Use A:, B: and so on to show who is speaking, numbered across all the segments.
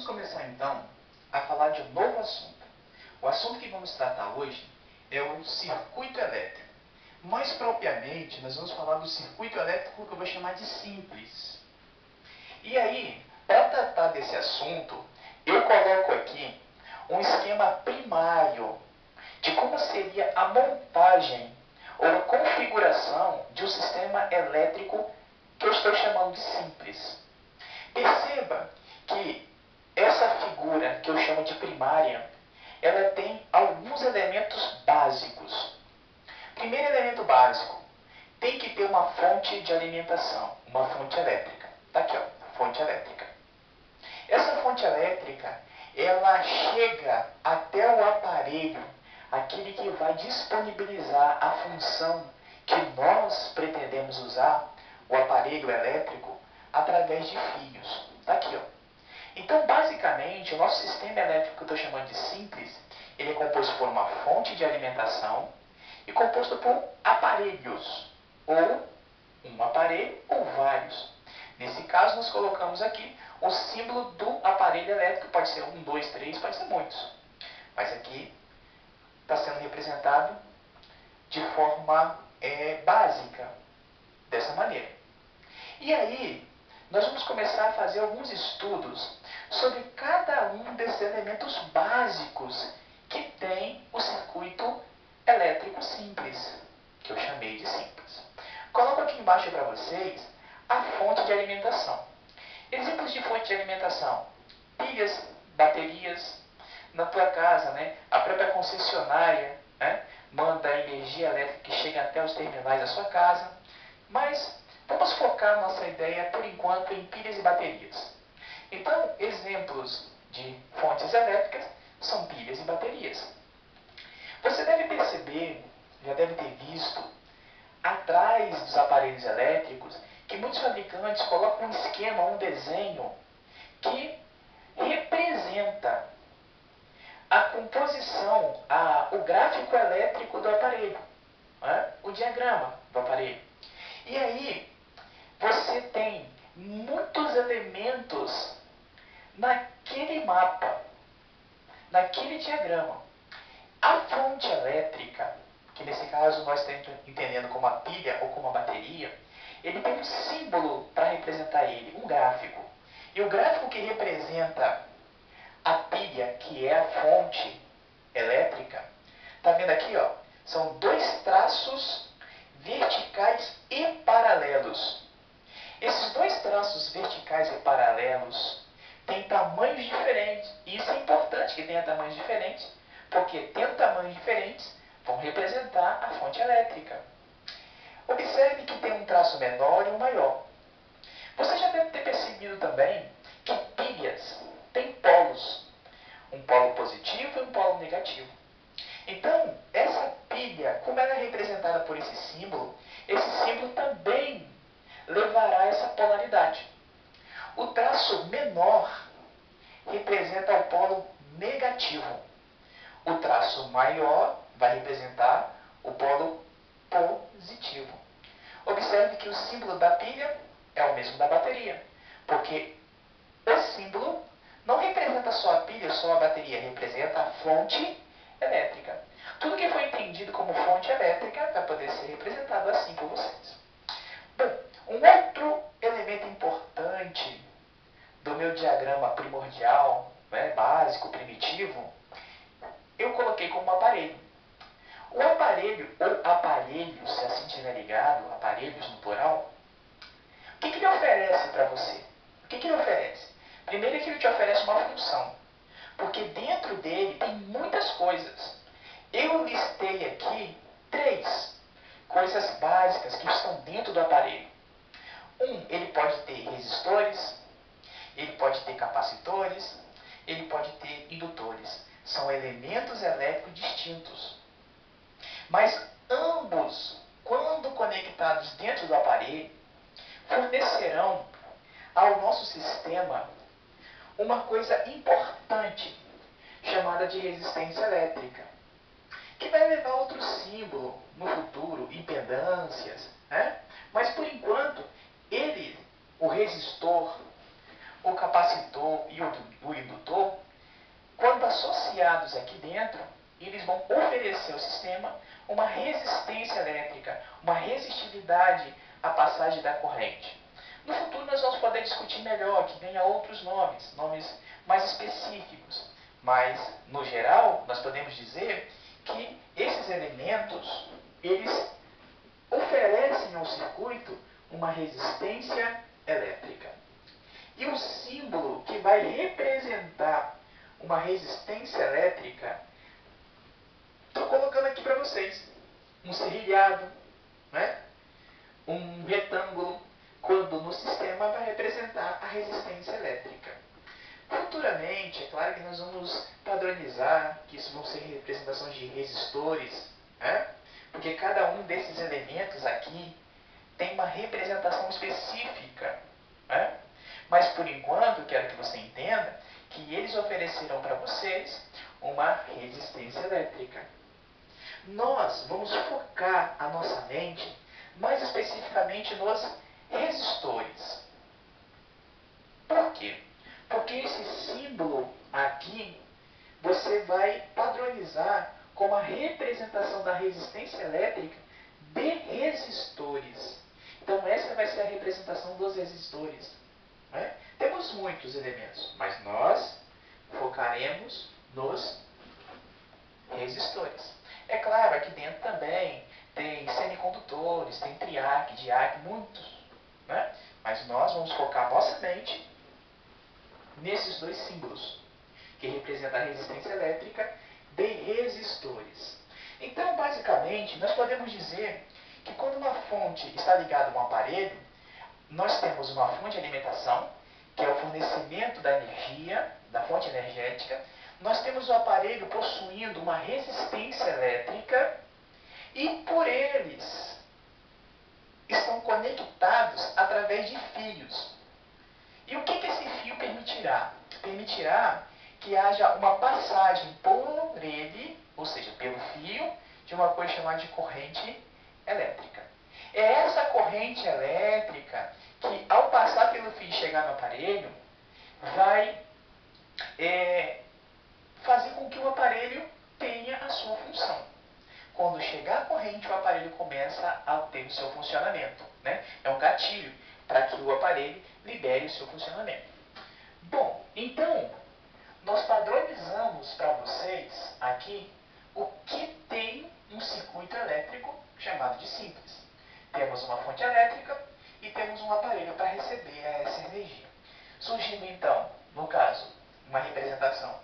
A: Vamos começar então a falar de um novo assunto. O assunto que vamos tratar hoje é o circuito elétrico. Mais propriamente, nós vamos falar do circuito elétrico que eu vou chamar de simples. E aí, para tratar desse assunto, eu coloco aqui um esquema primário de como seria a montagem ou a configuração de um sistema elétrico que eu estou chamando de simples. Perceba que essa figura que eu chamo de primária, ela tem alguns elementos básicos. Primeiro elemento básico, tem que ter uma fonte de alimentação, uma fonte elétrica. Está aqui, ó, fonte elétrica. Essa fonte elétrica, ela chega até o aparelho, aquele que vai disponibilizar a função que nós pretendemos usar, o aparelho elétrico, através de fios. Está aqui, ó. Então, basicamente, o nosso sistema elétrico que eu estou chamando de simples, ele é composto por uma fonte de alimentação e composto por aparelhos, ou um aparelho ou vários. Nesse caso, nós colocamos aqui o símbolo do aparelho elétrico, pode ser um, dois, três, pode ser muitos. Mas aqui está sendo representado de forma é, básica, dessa maneira. E aí, nós vamos começar a fazer alguns estudos sobre cada um desses elementos básicos que tem o circuito elétrico simples, que eu chamei de simples. Coloco aqui embaixo para vocês a fonte de alimentação. Exemplos de fonte de alimentação: pilhas, baterias. Na tua casa, né, a própria concessionária né, manda a energia elétrica que chega até os terminais da sua casa. Mas vamos focar nossa ideia, por enquanto, em pilhas e baterias. Então, exemplos de fontes elétricas são pilhas e baterias. Você deve perceber, já deve ter visto, atrás dos aparelhos elétricos, que muitos fabricantes colocam um esquema, um desenho que representa a composição, a, o gráfico elétrico do aparelho, né? o diagrama do aparelho. E aí você tem muitos elementos naquele mapa, naquele diagrama. A fonte elétrica, que nesse caso nós estamos entendendo como a pilha ou como a bateria, ele tem um símbolo para representar ele, um gráfico. E o gráfico que representa a pilha, que é a fonte elétrica, está vendo aqui, ó? São dois traços verticais e paralelos. Esses dois traços verticais e paralelos têm tamanhos diferentes. Isso é importante que tenha tamanhos diferentes, porque tendo tamanhos diferentes, vão representar a fonte elétrica. Observe que tem um traço menor e um maior. Você já deve ter percebido também que pilhas têm polos. Um polo positivo e um polo negativo. Então, essa pilha, como ela é representada por esse símbolo, esse símbolo também levará essa polaridade. O traço menor representa o polo negativo. O traço maior vai representar o polo positivo. Observe que o símbolo da pilha é o mesmo da bateria, porque o símbolo não representa só a pilha, só a bateria, representa a fonte elétrica. Tudo que foi entendido como fonte elétrica vai poder ser representado assim por vocês. Bom, um outro elemento importante do meu diagrama primordial, né, básico, primitivo, eu coloquei como aparelho. O aparelho, ou aparelho, se assim estiver ligado, aparelhos no plural, o que, que ele oferece para você? O que, que ele oferece? Primeiro é que ele te oferece uma função, porque dentro dele tem muitas coisas. Eu listei aqui três coisas básicas que estão dentro do aparelho. Ele pode ter resistores, ele pode ter capacitores, ele pode ter indutores. São elementos elétricos distintos. Mas ambos, quando conectados dentro do aparelho, fornecerão ao nosso sistema uma coisa importante chamada de resistência elétrica, que vai levar outro símbolo no futuro, impedâncias, né? mas por enquanto ele, o resistor, o capacitor e o indutor, quando associados aqui dentro, eles vão oferecer ao sistema uma resistência elétrica, uma resistividade à passagem da corrente. No futuro nós vamos poder discutir melhor, que venha outros nomes, nomes mais específicos. Mas, no geral, nós podemos dizer que esses elementos, eles oferecem ao circuito uma resistência elétrica. E o símbolo que vai representar uma resistência elétrica, estou colocando aqui para vocês. Um serrilhado, né? um retângulo, quando no sistema vai representar a resistência elétrica. Futuramente, é claro que nós vamos padronizar que isso vão ser representações de resistores, né? porque cada um desses elementos aqui tem uma representação específica. Né? Mas por enquanto, quero que você entenda que eles oferecerão para vocês uma resistência elétrica. Nós vamos focar a nossa mente mais especificamente nos resistores. Por quê? Porque esse símbolo aqui você vai padronizar como a representação da resistência elétrica de resistores. Então essa vai ser a representação dos resistores. Né? Temos muitos elementos, mas nós focaremos nos resistores. É claro, aqui dentro também tem semicondutores, tem triac, diac, muitos. Né? Mas nós vamos focar nossa mente nesses dois símbolos, que representam a resistência elétrica de resistores. Então, basicamente, nós podemos dizer que quando uma fonte está ligada a um aparelho, nós temos uma fonte de alimentação, que é o fornecimento da energia, da fonte energética. Nós temos o aparelho possuindo uma resistência elétrica e por eles estão conectados através de fios. E o que, que esse fio permitirá? Permitirá que haja uma passagem por ele, ou seja, pelo fio, de uma coisa chamada de corrente elétrica. É essa corrente elétrica que, ao passar pelo fio e chegar no aparelho, vai é, fazer com que o aparelho tenha a sua função. Quando chegar a corrente, o aparelho começa a ter o seu funcionamento. Né? É um gatilho para que o aparelho libere o seu funcionamento. Bom, então, nós padronizamos para vocês aqui o que um circuito elétrico chamado de simples. Temos uma fonte elétrica e temos um aparelho para receber essa energia. Surgindo então, no caso, uma representação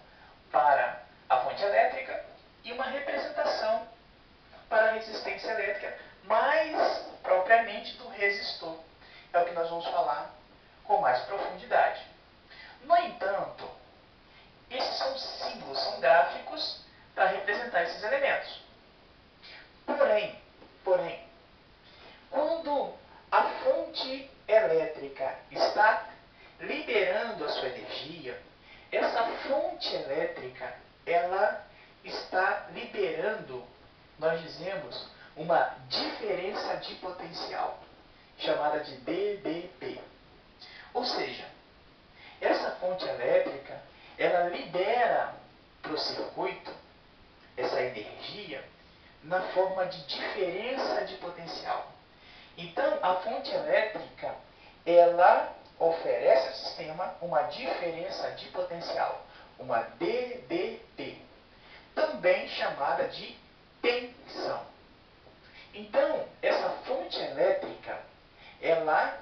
A: para a fonte elétrica e uma representação para a resistência elétrica, mais propriamente do resistor. É o que nós vamos falar com mais profundidade. Fonte elétrica está liberando a sua energia, essa fonte elétrica, ela está liberando, nós dizemos, uma diferença de potencial, chamada de DBP. Ou seja, essa fonte elétrica, ela libera para o circuito essa energia na forma de diferença de potencial. Então, a fonte elétrica, ela oferece ao sistema uma diferença de potencial, uma DDP, também chamada de tensão. Então, essa fonte elétrica, ela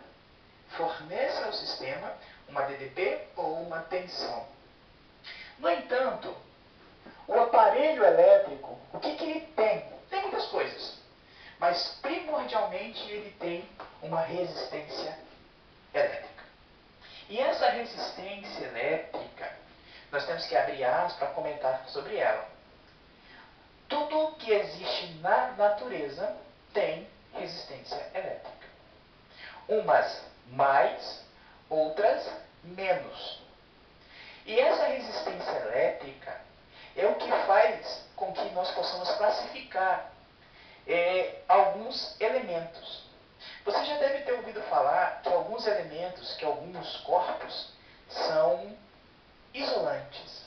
A: fornece ao sistema uma DDP ou uma tensão. No entanto, o aparelho elétrico, o que, que ele tem? Tem muitas coisas, mas primordialmente ele tem uma resistência elétrica. E essa resistência elétrica, nós temos que abrir aspas para comentar sobre ela. Tudo que existe na natureza tem resistência elétrica. Umas mais, outras menos. E essa resistência elétrica é o que faz com que nós possamos classificar é, alguns elementos. Você já deve ter ouvido falar que alguns elementos, que alguns corpos, são isolantes.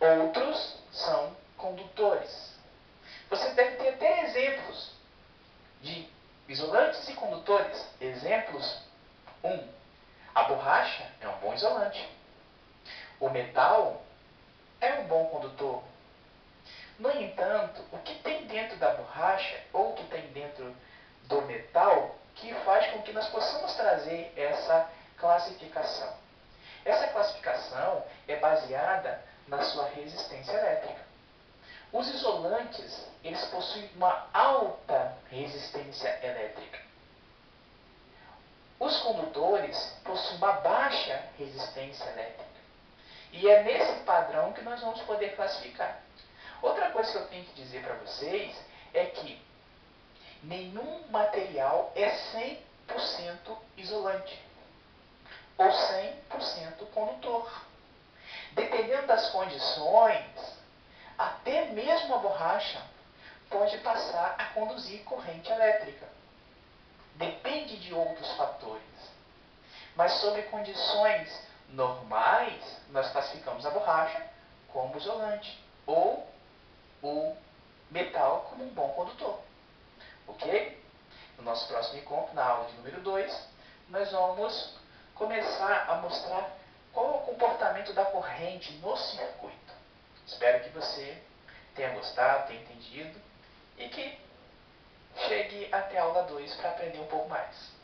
A: Outros são condutores. Você deve ter até exemplos de isolantes e condutores. Exemplos: 1. Um, a borracha é um bom isolante. O metal é um bom condutor. No entanto, o que tem dentro da borracha ou o que tem dentro do metal que faz com que nós possamos trazer essa classificação? Essa classificação é baseada na sua resistência elétrica. Os isolantes, eles possuem uma alta resistência elétrica. Os condutores possuem uma baixa resistência elétrica. E é nesse padrão que nós vamos poder classificar. Outra coisa que eu tenho que dizer para vocês é que nenhum material é 100% isolante ou 100% condutor. Dependendo das condições, até mesmo a borracha pode passar a conduzir corrente elétrica. Depende de outros fatores. Mas sob condições normais, nós classificamos a borracha como isolante ou o metal como um bom condutor. Ok? No nosso próximo encontro, na aula de número 2, nós vamos começar a mostrar qual é o comportamento da corrente no circuito. Espero que você tenha gostado, tenha entendido e que chegue até a aula 2 para aprender um pouco mais.